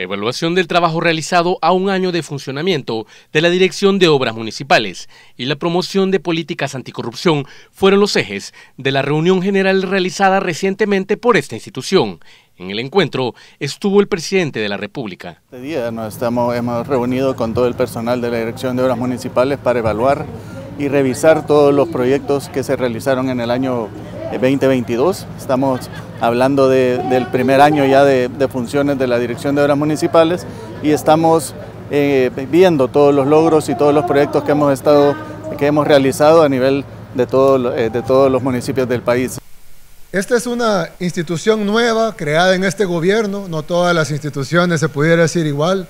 Evaluación del trabajo realizado a un año de funcionamiento de la Dirección de Obras Municipales y la promoción de políticas anticorrupción fueron los ejes de la reunión general realizada recientemente por esta institución. En el encuentro estuvo el presidente de la República. Este día nos estamos, hemos reunido con todo el personal de la Dirección de Obras Municipales para evaluar y revisar todos los proyectos que se realizaron en el año 2022. Estamos hablando del primer año ya de, funciones de la Dirección de Obras Municipales y estamos eh, viendo todos los logros y todos los proyectos que hemos, estado, que hemos realizado a nivel de, todo, eh, de todos los municipios del país. Esta es una institución nueva creada en este gobierno, no todas las instituciones se pudiera decir igual.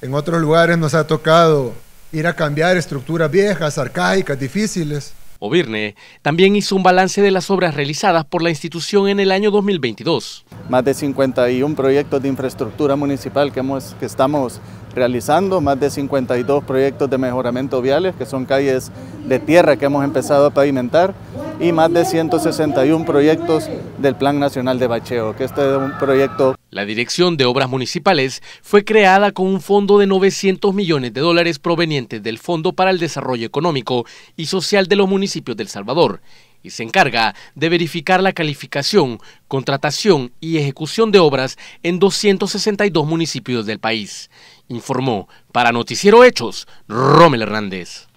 En otros lugares nos ha tocado ir a cambiar estructuras viejas, arcaicas, difíciles. Obirne también hizo un balance de las obras realizadas por la institución en el año 2022. Más de 51 proyectos de infraestructura municipal que, hemos, que estamos realizando, más de 52 proyectos de mejoramiento viales, que son calles de tierra que hemos empezado a pavimentar, y más de 161 proyectos del Plan Nacional de Bacheo, que este es un proyecto... La Dirección de Obras Municipales fue creada con un fondo de 900 millones de dólares provenientes del Fondo para el Desarrollo Económico y Social de los Municipios del Salvador y se encarga de verificar la calificación, contratación y ejecución de obras en 262 municipios del país. Informó para Noticiero Hechos Rommel Hernández.